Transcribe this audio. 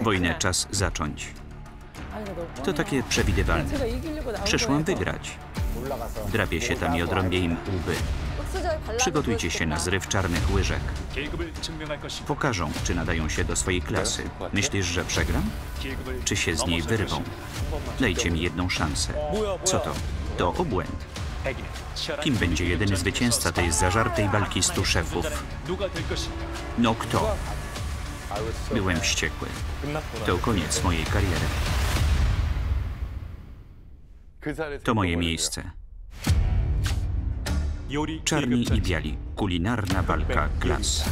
Wojnę czas zacząć. To takie przewidywalne. Przyszłam wygrać. Drapie się tam i odrąbię im łby. Przygotujcie się na zryw czarnych łyżek. Pokażą, czy nadają się do swojej klasy. Myślisz, że przegram? Czy się z niej wyrwą? Dajcie mi jedną szansę. Co to? To obłęd. Kim będzie jedyny zwycięzca tej zażartej walki stu szefów? No kto? Byłem wściekły. To koniec mojej kariery. To moje miejsce. Czarni i biali. Kulinarna walka klas.